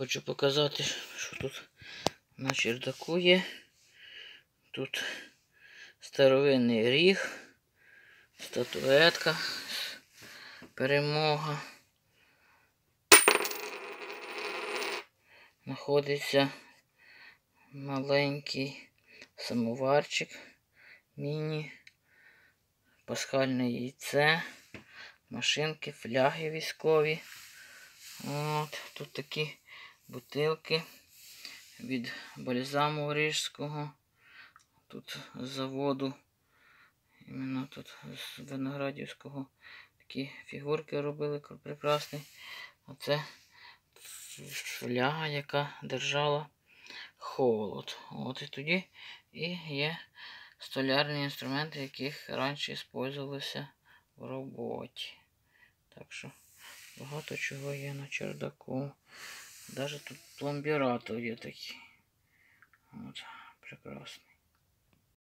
Хочу показати, що тут на чердаку є. Тут старовинний ріг, статуетка, перемога. Знаходиться маленький самоварчик, міні, пасхальне яйце, машинки, фляги військові. От, тут такі бутилки від бальзаму рижського. Тут з заводу. Іменно тут з виноградівського такі фігурки робили кр- прекрасні. Оце фляга, яка держала холод. От і тоді і є столярні інструменти, яких раніше використовувалися в роботі. Так що багато чого є на чердаку. Навіть тут пломбіратор є такий. От, прекрасно.